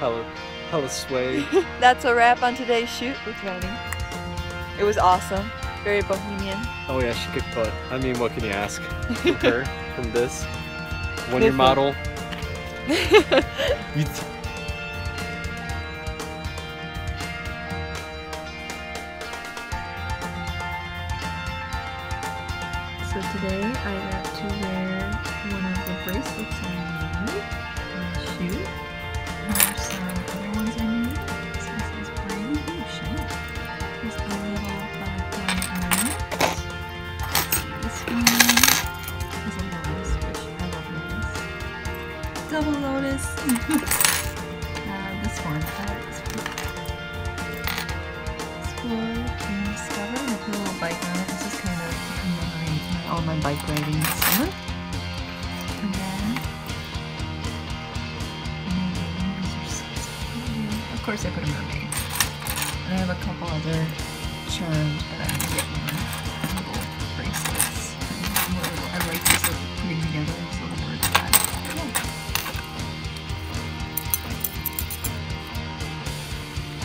hella, hella sway. That's a wrap on today's shoot with Roni. It was awesome. Very bohemian. Oh yeah, she kicked butt. I mean, what can you ask from her, from this? One year Listen. model. You t- So today I got to wear one of the bracelets I made on the Double lotus. uh, this one. Explore and discover. I put a little bike on it. This is kind of my, all my bike riding this summer. Mm, of course, I put a mermaid. And I have a couple other charms, but I'm gonna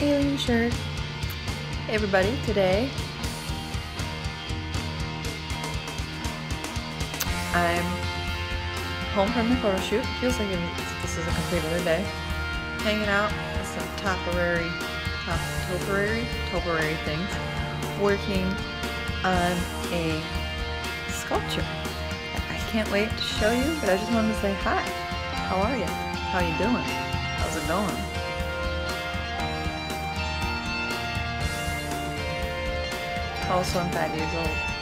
Alien shirt. Hey everybody, today I'm home from my photo shoot. Feels like this is a complete other day. Hanging out with some temporary, top, temporary, temporary things. Working on a sculpture. I can't wait to show you, but I just wanted to say hi. How are you? How are you doing? How's it going? Also, I'm five years old.